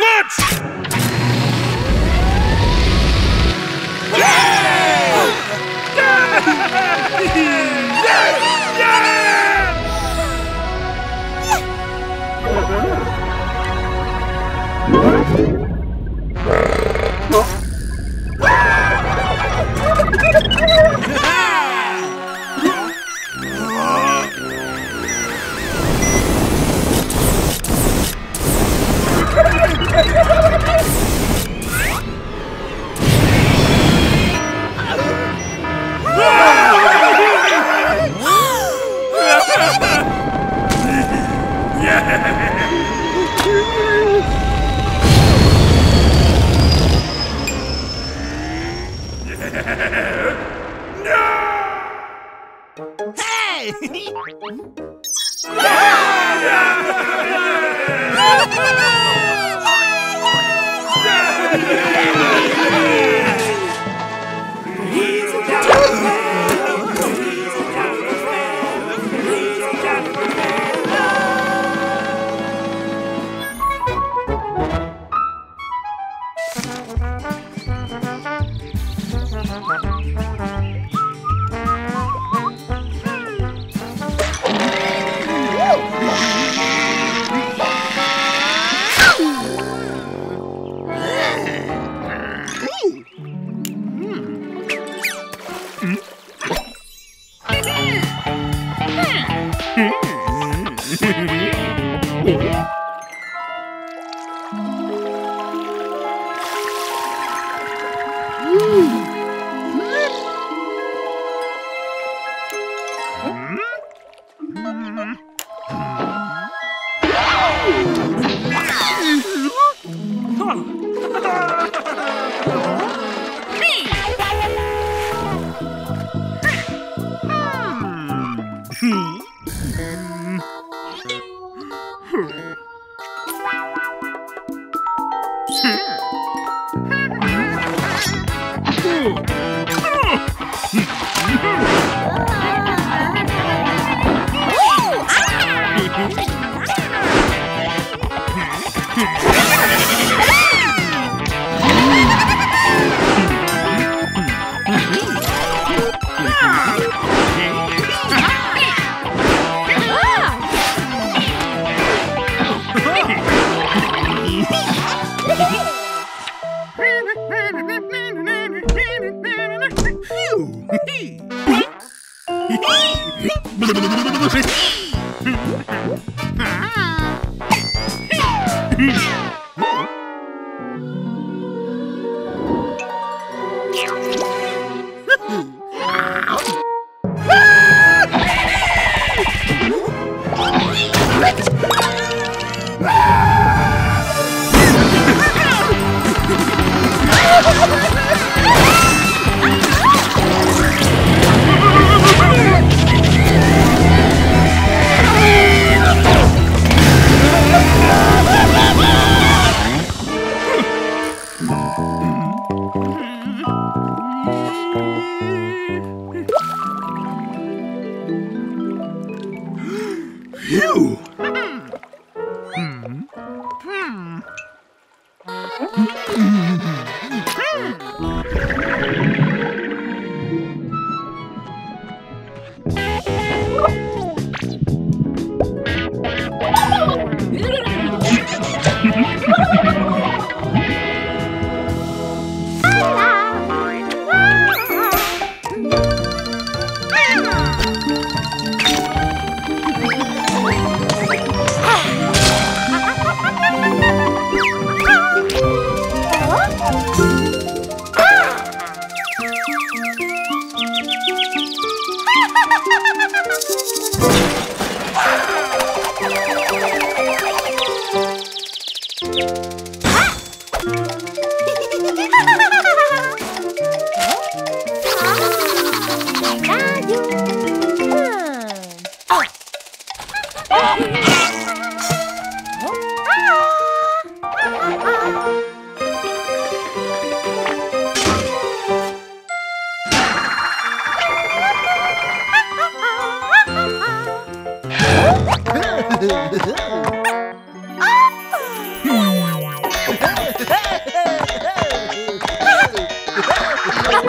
Let's. Yeah! yeah! yeah! yeah! yeah! Huh? Hmm. Ha ha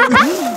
ha!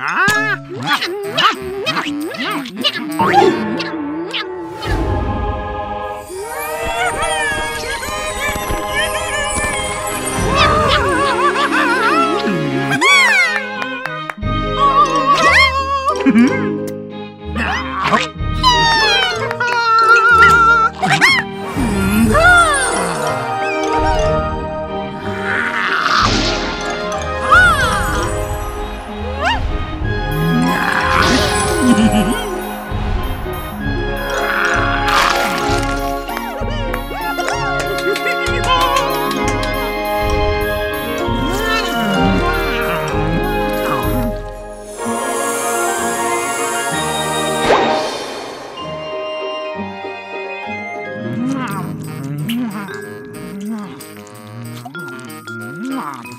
Ah! bomb.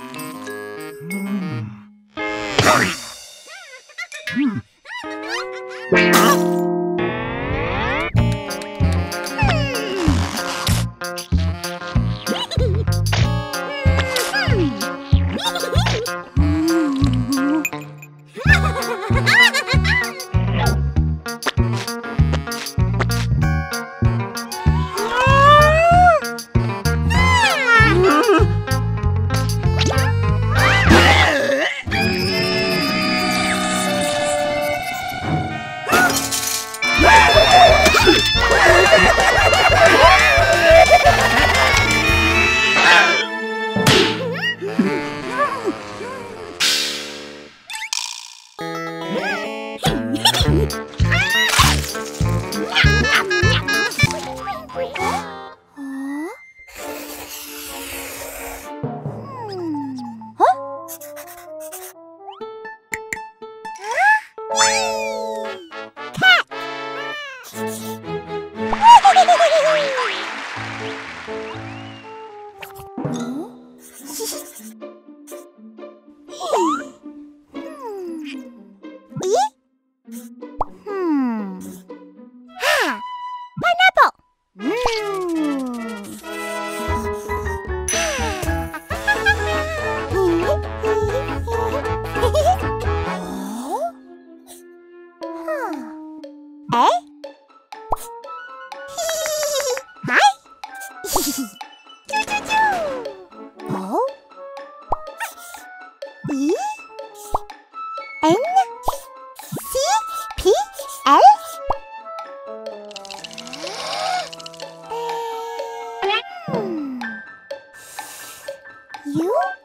U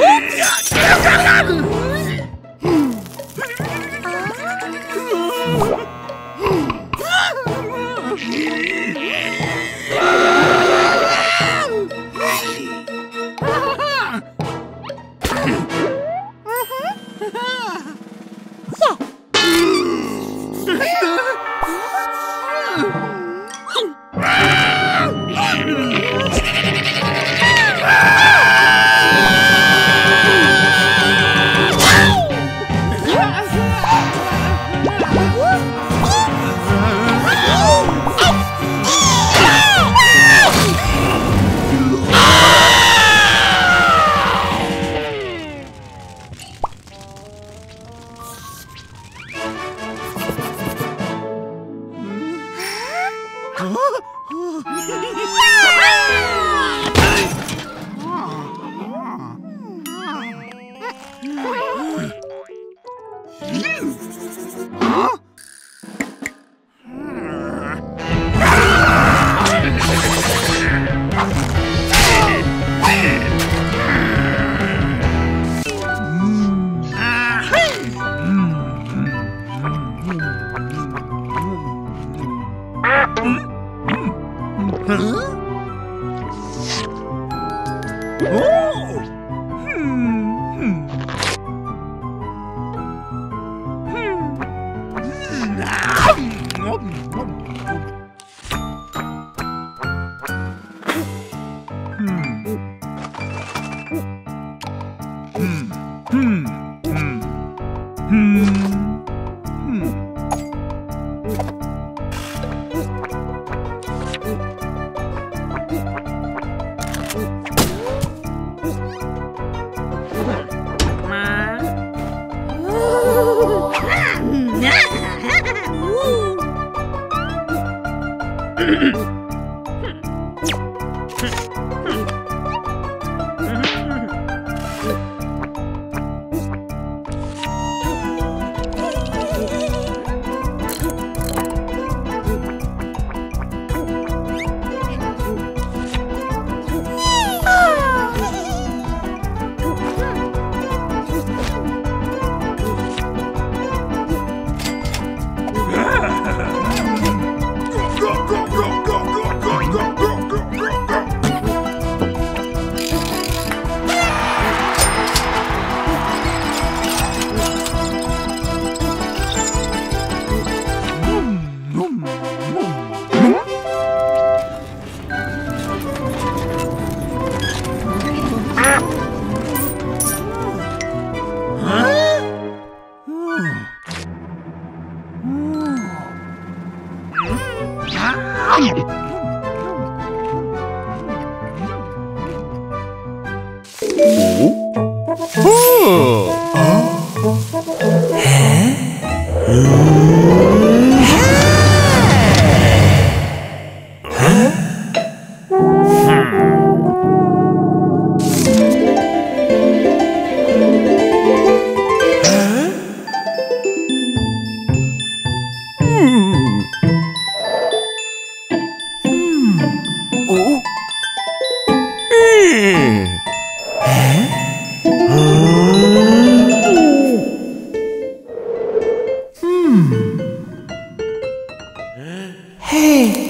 Meu caralho! Hey!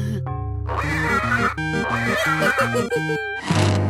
フフフフフフ。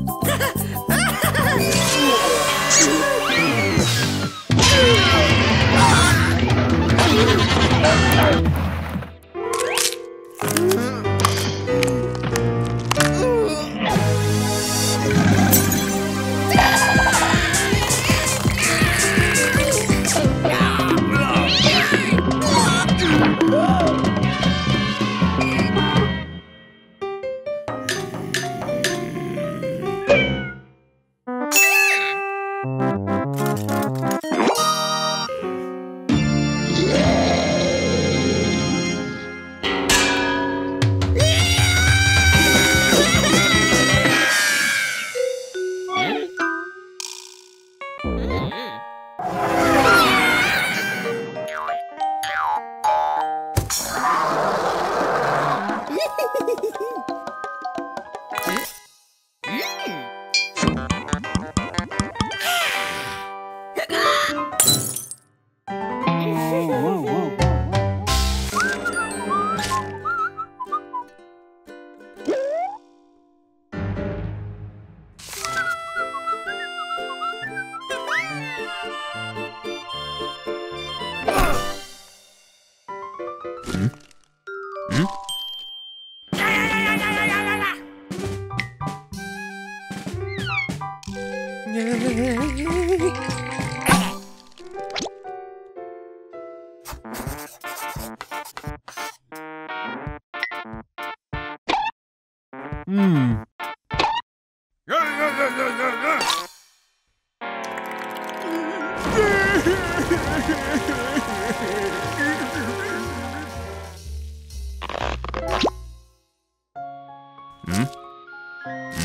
嗯？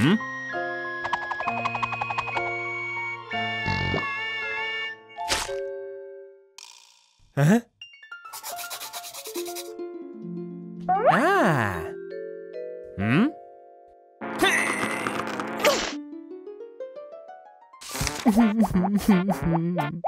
嗯？嗯？哼啊嗯？哼哼哼哼哼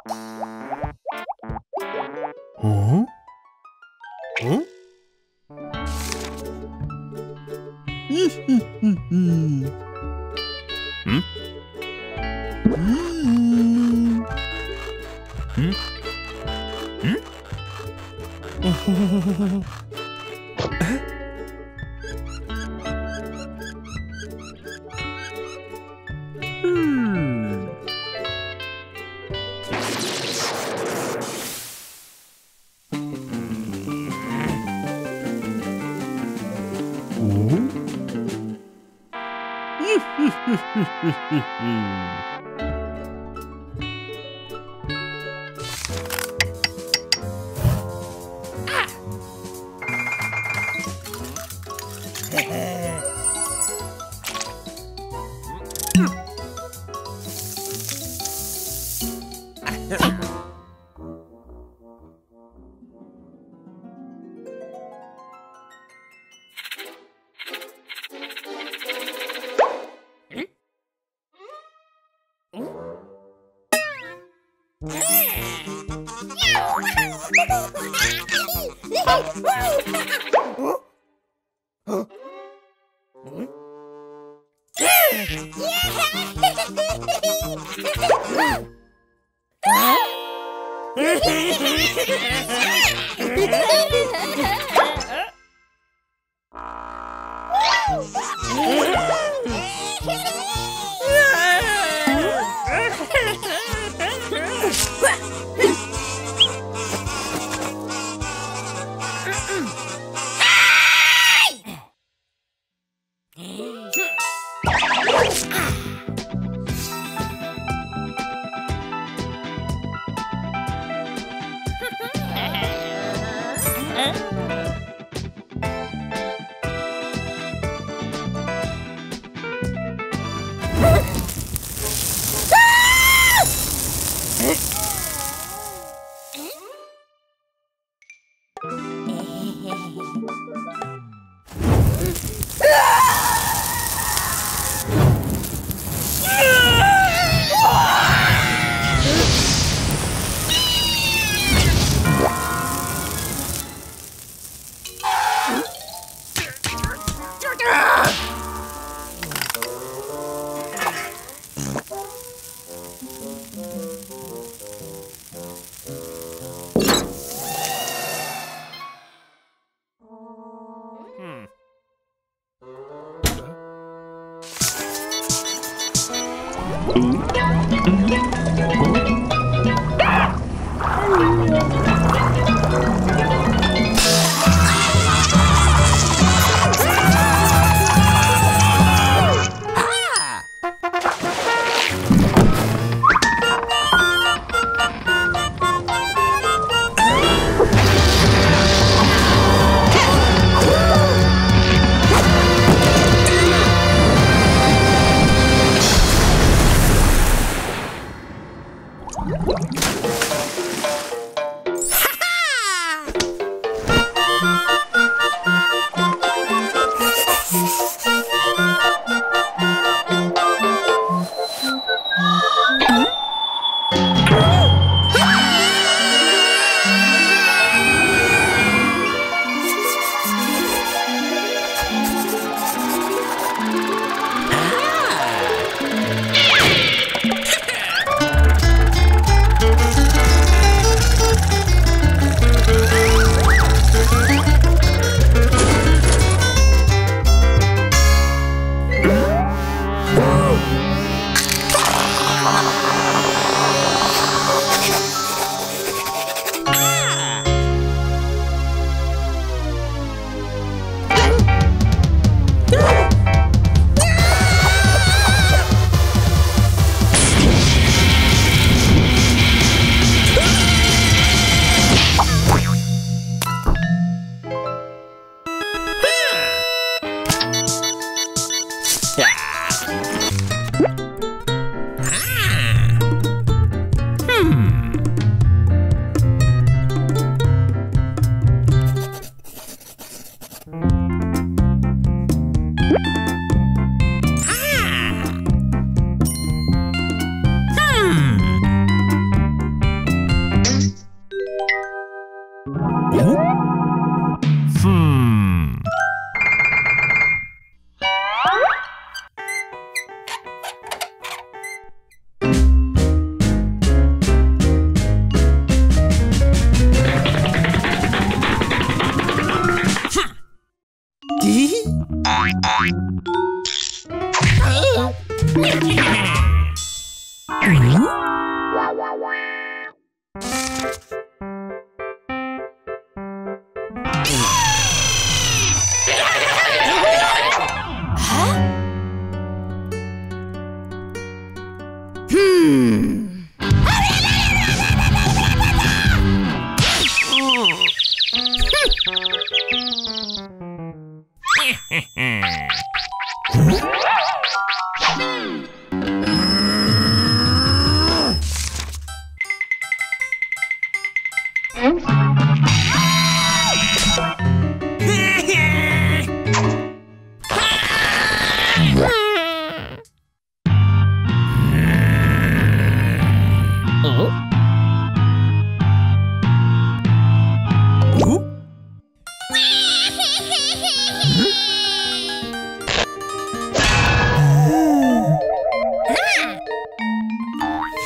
Hmm.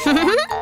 Ha ha ha!